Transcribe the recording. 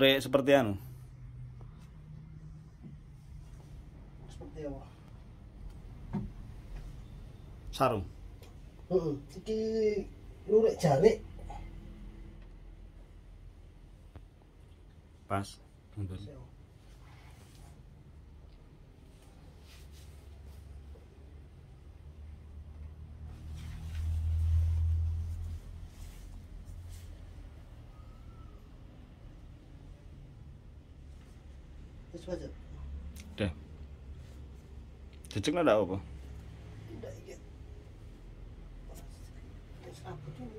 lurik seperti anu. Seperti apa? Sarung. Heeh. Iki lurik jarik. Pas. Mundur. Wis wajar. Deh. Cecek ndak apa? Ndak iki. Wis abot ini.